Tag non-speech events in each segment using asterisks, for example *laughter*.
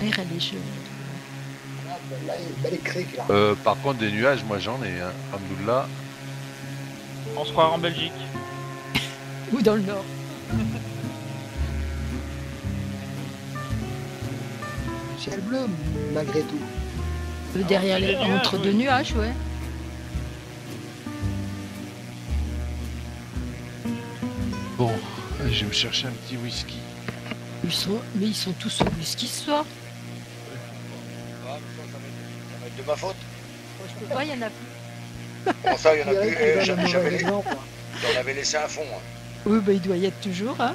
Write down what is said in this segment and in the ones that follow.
mer, elle est. Ah. Euh, par contre, des nuages, moi j'en ai. Hein. Alhamdoulilah. On se croira en Belgique. *laughs* ou dans le nord. *laughs* Ciel bleu, malgré tout. Euh, Derrière les... nuages, entre oui. deux nuages, ouais. Bon, je vais me chercher un petit whisky. Ils sont... Mais ils sont tous au whisky ce soir. Ah, mais ça, ça va être- ça va être de ma faute. Moi, je peux pas, il y en a plus. Comment ça, il y en a plus Eh, un J'avais. J'en avais laissé un fond. hein. Oui, bah il doit y être toujours, hein.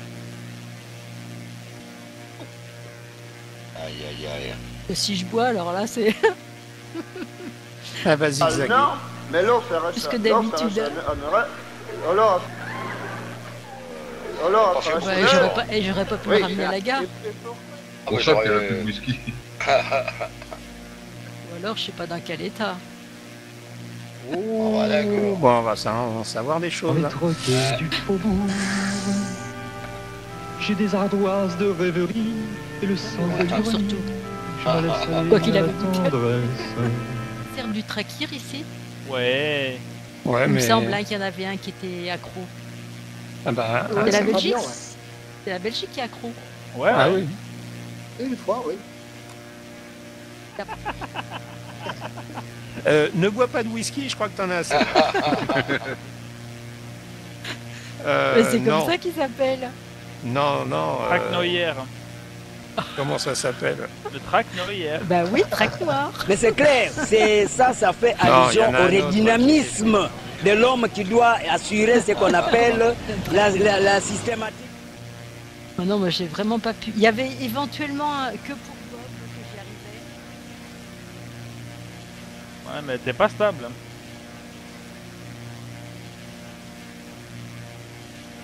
Aïe, aïe, aïe. Et si je bois, alors là, c'est... *laughs* Ah, vas-y, Xavier. non, mais l'eau fait Parce que d'habitude- Alors, alors, Attention. après, Ouais, j'aurais pas... Et j'aurais pas pu Oui, me ramener à la gare. Ah, bah, ça j'aurais- de whisky. *laughs* Alors, je sais pas dans quel état. Oh, bah, d'accord. bon, on va sa- on va savoir des choses. là. Retroqué du faubourg. J'ai des ardoises de rêverie et le sang de surtout. Je me laisse aller Quoi qu'il avait. Sert du trakir ici? Ouais. Ouais, Il me mais. semble hein, qu'il y en avait un qui était accro. Ah, bah, C'est la Belgique. C'est la Belgique qui est accro. Ouais, ah ouais. oui. Une fois, oui. *laughs* Euh, ne bois pas de whisky, je crois que t'en as assez. *laughs* Euh, Mais c'est comme non, ça qu'il s'appelle. non, non. euh, Track Noyer. comment ça s'appelle? Le Track Noyer. Bah oui, trac noir. Mais c'est clair, c'est ça, ça fait allusion au autre. redynamisme de l'homme qui doit assurer ce qu'on appelle la, la- la systématique. Oh non, moi j'ai vraiment pas pu. Il y avait éventuellement que pour Ouais, mais t'es pas stable.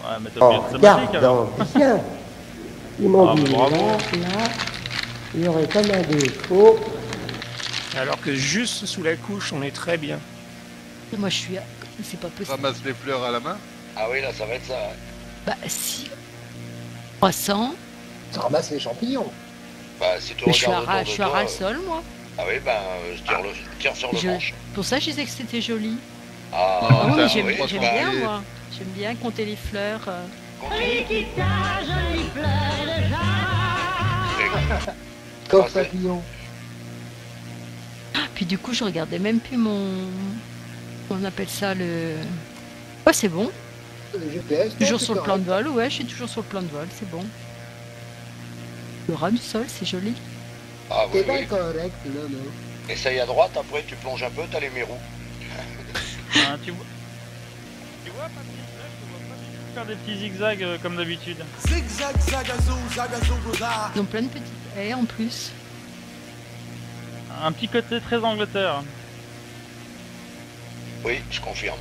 Ouais, mais t'as Oh, alors. regarde bien. Ils m'ont Ah, dit, bravo. là, là, il y aurait comme un défaut. Alors que juste sous la couche, on est très bien. Et Moi je suis. à- C'est pas possible. Ramasse les fleurs à la main. Ah oui, là, ça va être ça. hein. Bah si. 300. Ça ramasse les champignons. Bah, si tu je suis à, je suis à ras le sol, moi. Ah oui, ben, euh, je tire, le, je tire sur le Je- manche. Pour ça, je disais que c'était joli. Ah, Ah, Ah oui, mais ça, j'aime oui, bah, bien, moi. J'aime bien compter les fleurs. euh. continue. Comme Ah, papillon. Puis du coup, je regardais même plus mon. On appelle ça le. Ouais, c'est bon. Le GPS. Toujours sur le plan de vol. Ouais, je suis toujours sur le plan de vol, c'est bon. Le ras du sol, c'est joli. Ah oui, C'est pas oui. correct, là, non. Essaye à droite, après tu plonges un peu, t'as les mérous. Hein, *laughs* tu vois Tu vois, Patrick Là, je te vois pas du tout faire des petits zigzags euh, comme d'habitude. Ils ont plein de petites haies en plus. Un petit côté très Angleterre. Oui, je confirme.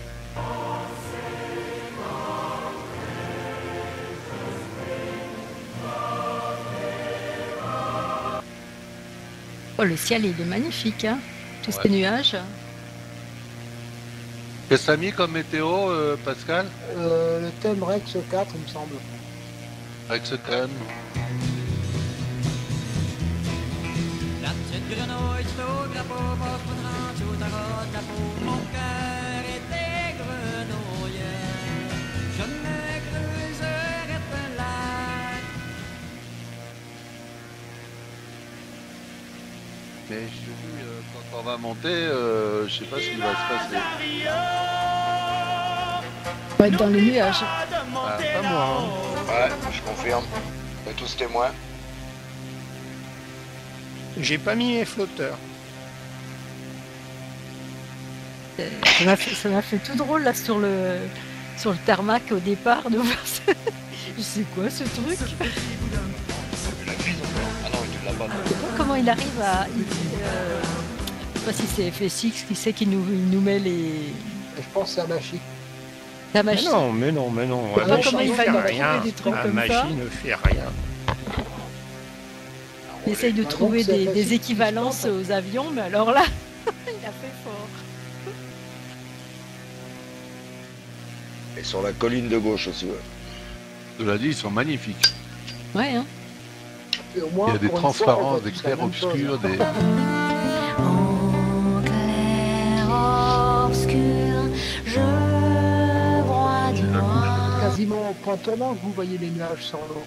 Oh, le ciel, il est magnifique, hein. Tous Ouais. ces nuages. Qu'est-ce que t'as mis comme météo, euh, Pascal Euh, le thème Rex 4, il me semble. Avec ce thème. Mais je te dis, euh, quand on va monter, euh, je sais pas ce qui va se passer. On va être dans les nuages. Ah, pas moi. hein. Ouais, je confirme. On est tous témoins. J'ai pas mis les flotteurs. Ça m'a fait, tout drôle là sur le sur le tarmac au départ de voir ça. *laughs* Je sais quoi ce truc? Il arrive à. il- euh, je sais pas si c'est FSX qui sait qu'il nous, il nous met les. Je pense que c'est. La Mais machine. non, mais non, mais non. Comment il ne fait rien. ça. ne fait rien. Il essaye de Ah, trouver des, qui équivalences aux avions, mais alors là, *laughs* il a fait fort. Et sur la colline de gauche aussi, ouais. Cela dit, ils sont magnifiques. Ouais, hein. Il y a des transparences, des même clairs-obscurs, chose. des... En clair obscur, je broie du noir. Quasiment tournant que vous voyez les nuages sur l'eau.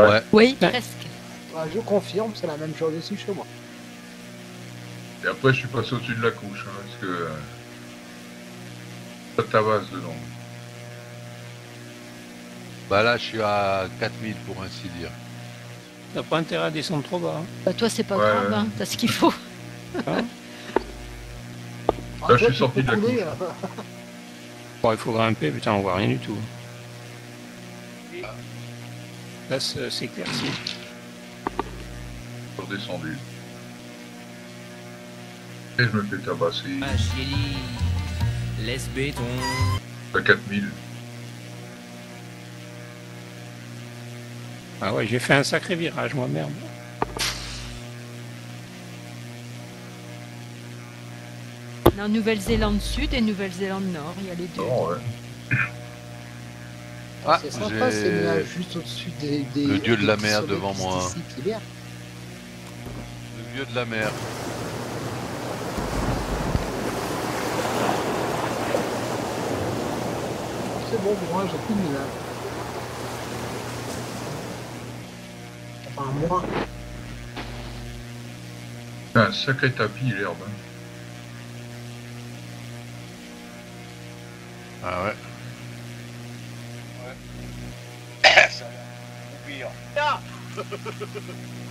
Ouais. Oui, Ouais. presque. Ouais, je confirme, c'est la même chose aussi chez moi. Et après, je suis passé au-dessus de la couche, hein, parce que. Euh, ça tabasse dedans. Bah là, je suis à 4000 pour ainsi dire. T'as pas intérêt à descendre trop bas. hein. Bah, toi, c'est pas Ouais, grave, hein, t'as ce qu'il faut. Ah, *laughs* Là, je suis sorti de la couche. hein. Bon, il faut grimper, putain, on voit rien du tout. Là, c'est. Je suis redescendu. Et je me fais tabasser Ah, laisse béton. à 4000. Ah ouais, j'ai fait un sacré virage, moi, merde. En Nouvelle-Zélande Sud et Nouvelle-Zélande Nord, il y a les deux. Non, ouais. Ah, c'est sympa ces j'ai nuages juste au-dessus des, des. le dieu de la mer devant moi. le vieux de la mer. C'est bon, pour moi, j'ai plus de moi. C'est un sacré tapis, l'herbe. hein. Ah ouais. *coughs* Ça va. Pire. Ah *laughs*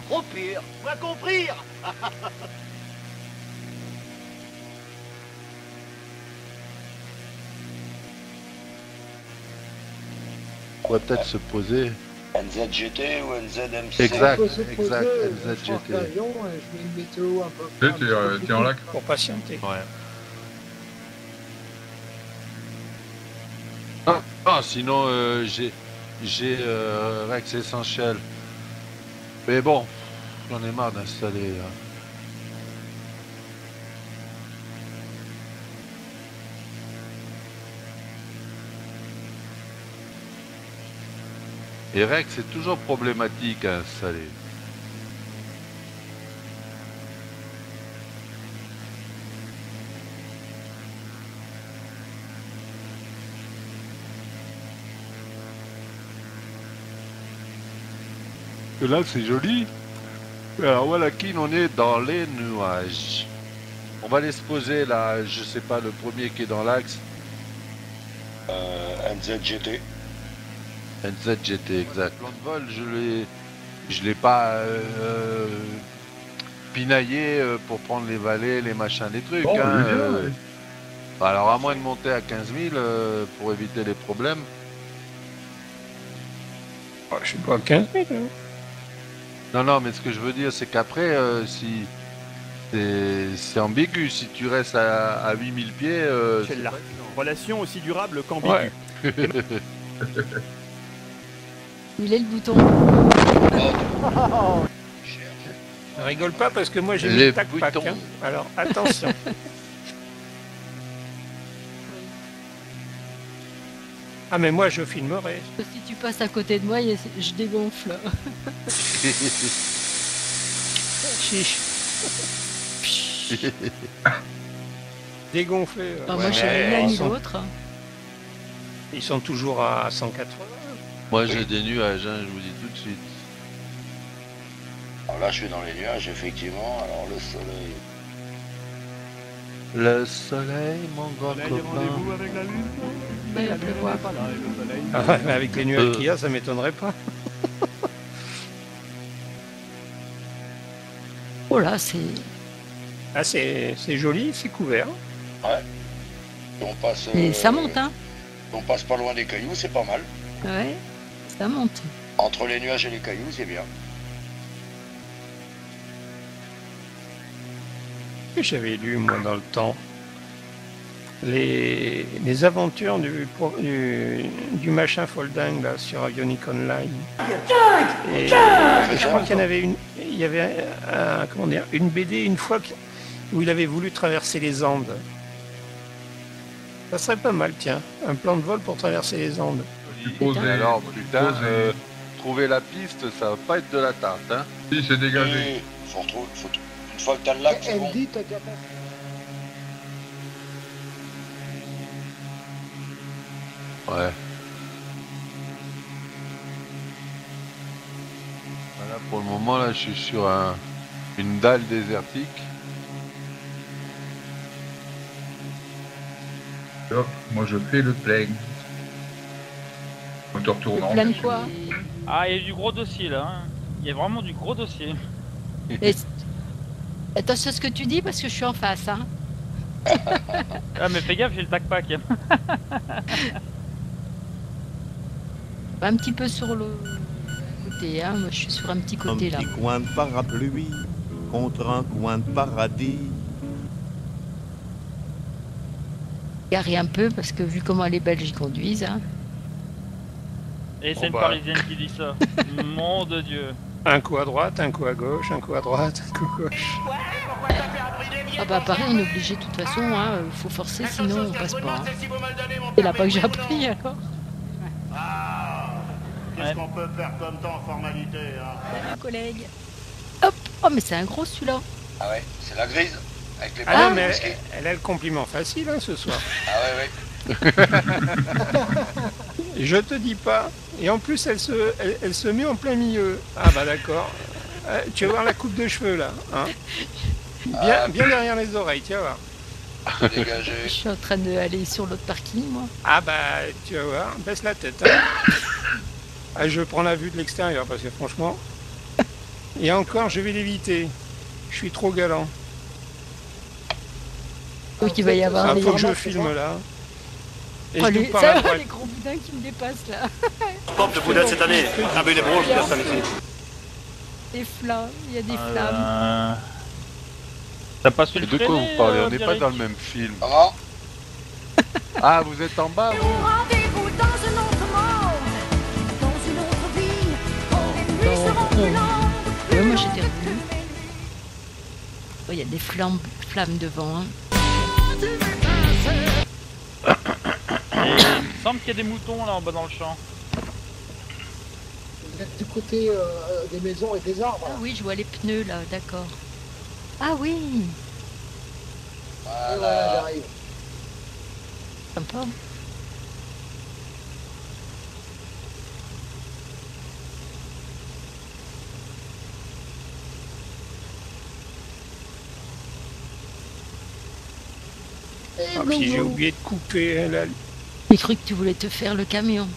Trop pire. Va compris On pourrait peut-être se poser. NZGT ou NZMC Exact, exact, NZGT. Tu euh, t'es en lac Pour patienter. Ouais. Ah, ah, sinon euh, j'ai j'ai euh, Rex Essentiel. Mais bon, j'en ai marre d'installer. là. Et Rex c'est toujours problématique à installer. Et là, c'est joli. Alors voilà, qui on est dans les nuages. On va aller se poser là, je sais pas, le premier qui est dans l'axe. euh, NZGT. NZGT, exact. Plan de vol, je l'ai, je l'ai pas euh, pinaillé euh, pour prendre les vallées, les machins, les trucs. Bon, hein, euh. ouais. Alors à moins de monter à 15 000 euh, pour éviter les problèmes. Oh, je suis pas à 15 000. hein. Non, non, mais ce que je veux dire, c'est qu'après, euh, si c'est, ambigu, si tu restes à, à 8000 pieds, euh, c'est la-. Relation aussi durable qu'ambiguë. Ouais. *laughs* *laughs* Il est le bouton. Ne rigole pas parce que moi j'ai le tac-pack. boutons. hein. Alors attention. *laughs* ah mais moi je filmerai. Si tu passes à côté de moi, je dégonfle. *laughs* Chiche. *laughs* Dégonflé. euh, ouais, moi, je suis ni l'un ni l'autre. Ils sont toujours à 180. Moi, j'ai des nuages, hein, je vous dis tout de suite. Alors là, je suis dans les nuages, effectivement. Alors le soleil. Le soleil, mon grand Soleil, rendez-vous copain. avec la lune. Ouais, on peut voir. Pas là, et le soleil. Ah ouais, mais avec les nuages Euh. qu'il y a, ça m'étonnerait pas. *laughs* Oh là, c'est. Ah c'est c'est joli, c'est couvert. On passe. Mais euh, ça monte, hein On passe pas loin des cailloux, c'est pas mal. Ouais, ça monte. Entre les nuages et les cailloux, c'est bien. J'avais lu moi dans le temps les, les aventures du, pro- du, du machin Folding là sur Avionic Online. Et je crois qu'il y en avait une, il y avait un- comment dire, une BD une fois où il avait voulu traverser les Andes. Ça serait pas mal, tiens, un plan de vol pour traverser les Andes. Tu poses des- alors, putain, poses des- euh, retrouver la piste, ça va pas être de la tarte. Hein. Si, c'est dégagé. Et faut retrouver, faut- une fois que t'as le lac, c'est bon. Ouais. Voilà, pour le moment, là, je suis sur un, une dalle désertique. Hop, moi je fais le plein. Moteur tournant. Plein de bien sûr. quoi Ah, il y a du gros dossier là. hein. Il y a vraiment du gros dossier. Et- Attention à ce que tu dis parce que je suis en face. Hein. *laughs* Ah, mais fais gaffe, j'ai le tac pack. *laughs* Un petit peu sur le côté. Hein. Moi, je suis sur un petit Un côté là. petit coin de parapluie contre un coin de paradis. Garez un peu parce que vu comment les Belges y conduisent. Hein. Et c'est Bon, une bah. parisienne qui dit ça. *laughs* Mon de Dieu. Un coup à droite, un coup à gauche, un coup à droite, un coup à gauche. Ah bah pareil, on est obligé de toute façon. Hein. Faut forcer sinon on passe pas. Hein. C'est là pas que j'ai appris alors. Qu'est-ce qu'on peut faire comme temps en formalité hein collègue. Hop Oh mais c'est un gros celui-là. Ah ouais, c'est la grise avec les Ah mais elle, elle a le compliment facile hein, ce soir. Ah ouais, ouais. *laughs* Je te dis pas. Et en plus, elle se, elle, elle se met en plein milieu. Ah bah d'accord. Euh, tu vas voir la coupe de cheveux là. Hein bien, bien derrière les oreilles, tu vas voir. Dégagé. Je suis en train d'aller sur l'autre parking moi. Ah bah tu vas voir, baisse la tête. hein. *laughs* Ah, je prends la vue de l'extérieur parce que franchement. Et encore, je vais l'éviter. Je suis trop galant. Donc il va y avoir Ah, les... faut que je filme là. Et Oh, je les... ça va, gros boudins qui me dépassent là. Porte de boudin cette année Ah, mais il est drôle, personne ici. Des flammes, il y a des flammes. Euh... T'as pas su le de quoi vous parlez euh, On n'est pas dans le même film. Ah, *laughs* Ah, vous êtes en bas, vous moi j'étais revenue. Oh, Il y a des flammes, flammes devant. hein. Et Il me semble qu'il y a des moutons là en bas dans le champ. Vous êtes du côté euh, des maisons et des arbres. Ah oui, je vois les pneus là, d'accord. Ah oui, Et voilà, j'arrive. sympa. Et Ah, puis j'ai oublié de couper la... J'ai cru que tu voulais te faire le camion.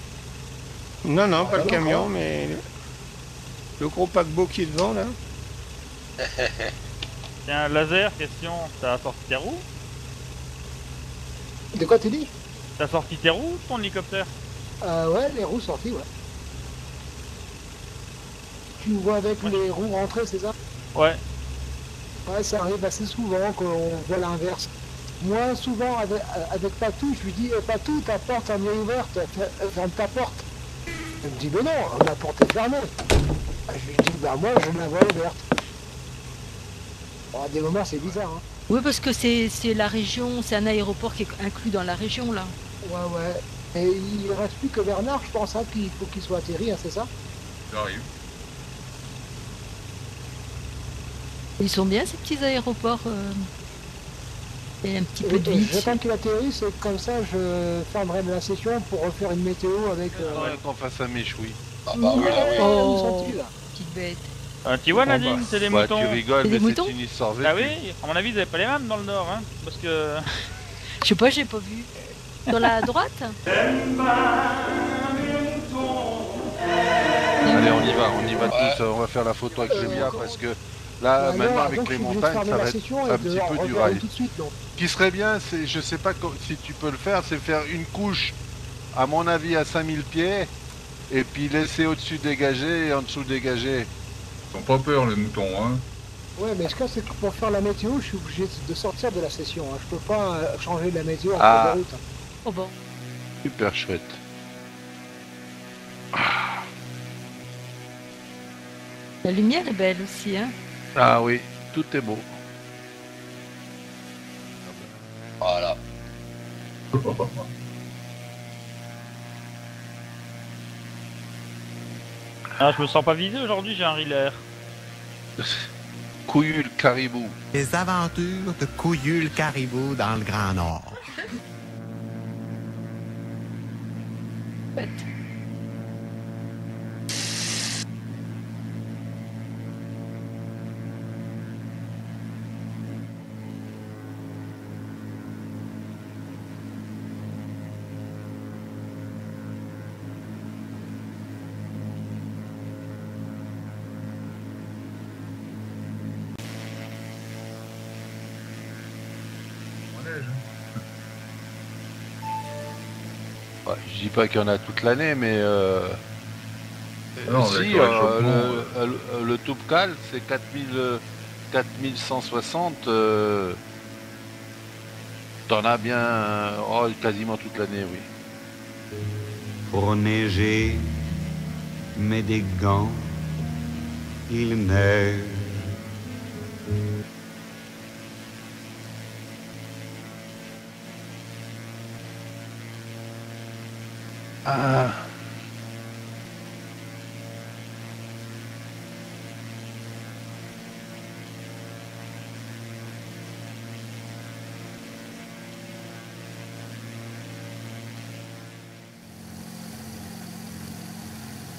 Non, non, pas le d'accord. camion, mais le- le gros paquebot qui est devant là. *laughs* Tiens, laser, question. T'as sorti tes roues? De quoi tu dis? T'as sorti tes roues ton hélicoptère? Euh, Ouais, les roues sorties, ouais. Tu vois avec les roues rentrées, c'est ça? Ouais. Ouais, ça arrive assez souvent qu'on voit l'inverse. Moi, souvent, avec, avec Patou, je lui dis eh, Patou, ta porte elle est ouverte, fer- ferme ta porte. Il me dit Mais non, la porte est fermée. Je lui dis Bah, moi, je la vois ouverte. Bon, à des moments, c'est bizarre. Hein. Oui, parce que c'est c'est la région, c'est un aéroport qui est inclus dans la région là. Ouais, ouais. Et il reste plus que Bernard, je pense, hein, qu'il faut qu'il soit atterri, hein, c'est ça? J'arrive. Ils sont bien ces petits aéroports. euh, Et un petit peu de Et- et vide. J'attends qu'il atterrisse, et comme ça, je fermerai la session pour refaire une météo avec. euh, Ouais, qu'on fasse un méchoui. Ah bah oui, là, oui. Oh, où Oh, sont-ils, là petite bête. Euh, tu vois Nadine, c'est des bah, moutons. Tu rigoles, C'est mais moutons c'est une histoire Ah oui, à mon avis, ils avaient pas les mêmes dans le nord, hein. Parce que. *laughs* Je sais pas, j'ai pas vu. Sur la droite Allez, on y va, on y va Ouais. tous. On va faire la photo avec Julia parce que là, Bah, maintenant, avec les montagnes, ça va être un petit peu du rail. tout de suite, donc. Ce qui serait bien, c'est, je sais pas si tu peux le faire, c'est faire une couche, à mon avis, à 5000 pieds, et puis laisser au-dessus dégagé et en dessous dégagé. Ils ont pas peur, les moutons, hein. Ouais, mais ce cas, c'est que pour faire la météo, je suis obligé de sortir de la session. Hein. Je peux pas euh, changer de la météo en Ah. cours de route. Oh bon. Super chouette. La lumière est belle aussi, hein. Ah oui, tout est beau. Voilà. Ah, je me sens pas visé aujourd'hui, j'ai un riller. Couillu le caribou. Les aventures de Couillu le caribou dans le Grand Nord. Pas qu'il y en a toute l'année, mais euh... Non, si, avec le euh, le, le, Toubkal, c'est 4000, euh, 4160. euh, T'en as bien euh, oh, quasiment toute l'année, oui. Pour neiger, mets des gants, il neige. Ah.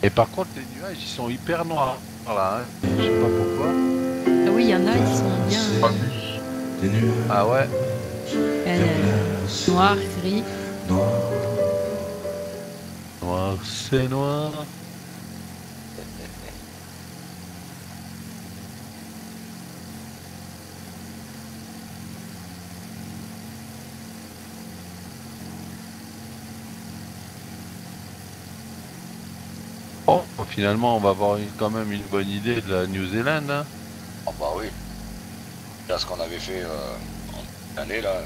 Et par contre, les nuages, ils sont hyper noirs. Voilà, hein. je sais pas pourquoi. Ah oui, il y en a, ils sont bien euh, Ah ouais. euh, noirs, gris. Noir, c'est noir. Oh, finalement, on va avoir une- quand même une bonne idée de la New Zealand. Hein. Ah bah oui. Là, ce qu'on avait fait euh, en année, là.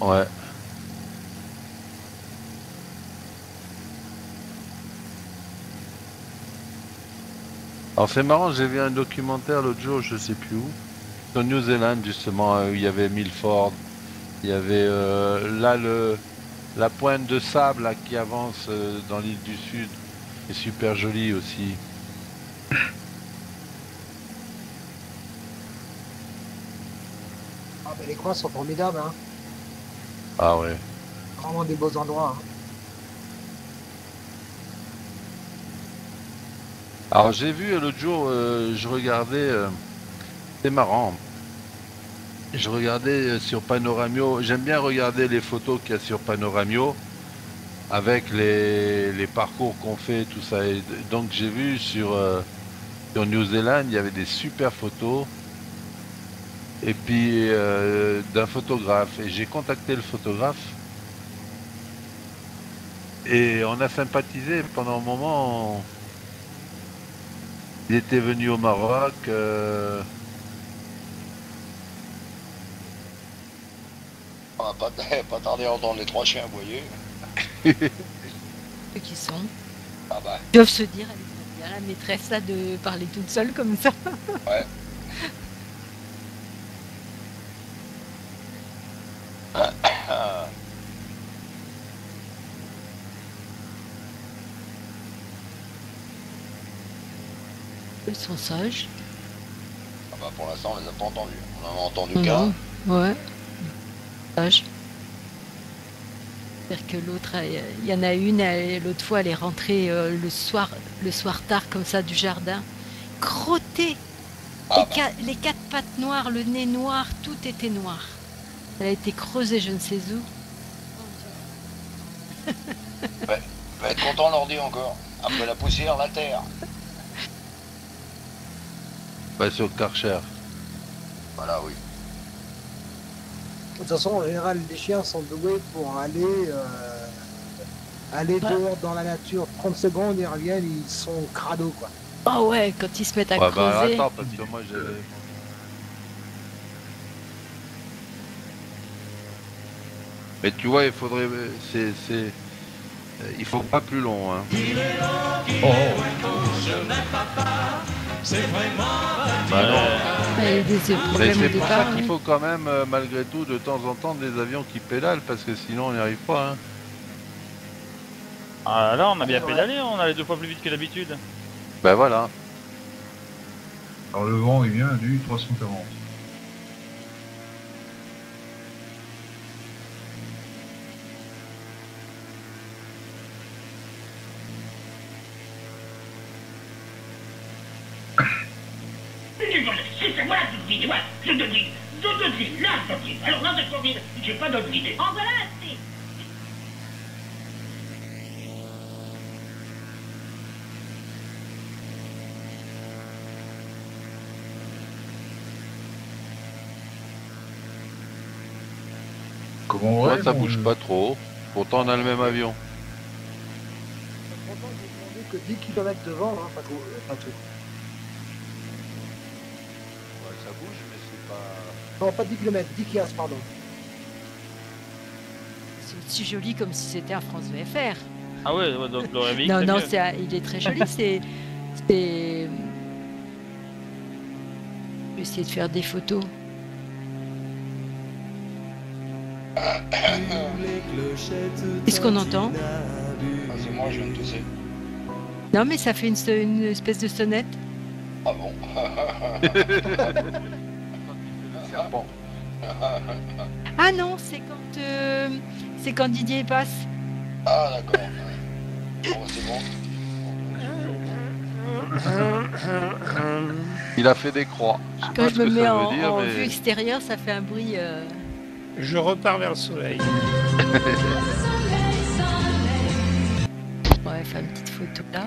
Ouais. Alors c'est marrant, j'ai vu un documentaire l'autre jour, je sais plus où, sur New Zealand justement, euh, où il y avait Milford, il y avait euh, là le la pointe de sable là, qui avance euh, dans l'île du Sud, est super jolie aussi. Ah, ben, les coins sont formidables, hein. Ah ouais. Vraiment des beaux endroits. hein. Alors j'ai vu l'autre jour, euh, je regardais, euh, c'est marrant. Je regardais euh, sur Panoramio, j'aime bien regarder les photos qu'il y a sur Panoramio avec les, les parcours qu'on fait, tout ça. Donc j'ai vu sur, euh, sur New Zealand, il y avait des super photos. Et puis euh, d'un photographe. Et j'ai contacté le photographe. Et on a sympathisé pendant un moment. Il était venu au Maroc. euh, On va pas, *laughs* pas tarder à entendre les trois chiens aboyer. *laughs* Ceux qui sont. Ah bah, Ils doivent se dire, elle est bien la maîtresse là de parler toute seule comme ça. ouais. *laughs* Ah, Ils sont sages. ah bah, pour l'instant, on les a pas entendus. On en a entendu qu'un. Ouais. Sages. C'est-à-dire que l'autre, elle- il y en a une, l'autre fois, elle est rentrée euh, le soir, le soir tard comme ça du jardin, crottée. Ah les, bah. les quatre pattes noires, le nez noir, tout était noir. Elle a été creusée, je ne sais où. *laughs* Va être content l'ordi encore. Après la poussière, la terre. Bah, sur Karcher. Voilà, oui. De toute façon, en général, les chiens sont doués pour aller, euh, aller dehors dans la nature. 30 secondes, ils reviennent, ils sont crado, quoi. Oh ouais, quand ils se mettent à Ouais, bah, creuser. attends, parce que moi j'ai. Mais tu vois, il faudrait. C'est. c'est... Il faut pas plus long, hein. Bah non. Il y a eu des Mais c'est pour ça qu'il oui. faut quand même, euh, malgré tout, de temps en temps, des avions qui pédalent, parce que sinon on n'y arrive pas. Hein. Ah là, on a bien pédalé, on allait deux fois plus vite que d'habitude. Ben voilà. Alors le vent il vient du 340. C'est vide, moi, je te dis, je te dis, là je te dis, alors là je te dis, j'ai pas d'autre idée. En voilà assez Comment Ouais, ça bouge pas trop. Pourtant, on a le même avion. Pourtant, j'ai demandé que 10 km devant, hein, pas trop. Pas trop. Ça bouge, mais c'est pas. Non, pas 10 km, 10 km, pardon. C'est aussi joli comme si c'était un France VFR. Ah ouais, ouais, donc le RMX, non, non, un- il est très joli. c'est. c'est- Je vais essayer de faire des photos. Qu'est-ce qu'on entend? Ah, moi, je viens de tousser. Non, mais ça fait une, une espèce de sonnette. Ah bon Serpent. *laughs* Ah non, c'est quand, euh, c'est quand Didier passe. Ah d'accord. Bon, c'est bon. Il a fait des croix. Je sais Quand pas je ce me que mets ça en, veut dire, en mais... vue extérieure, ça fait un bruit. euh, Je repars vers le soleil. Ouais, faire une petite photo là.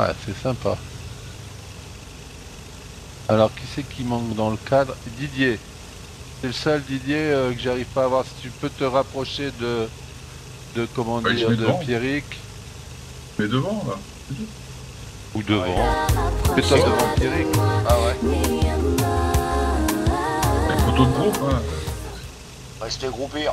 Ouais, c'est sympa. Alors, qui c'est qui manque dans le cadre? Didier. C'est le seul Didier euh, que j'arrive pas à voir. Si tu peux te rapprocher de, de comment dire, de devant. Pierrick Mais devant là. ou devant. Fais-toi devant Pierrick. Ah ouais. Une photo de groupe, hein. Restez groupés. hein.